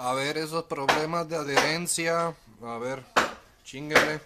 A ver esos problemas de adherencia. A ver, chinguele.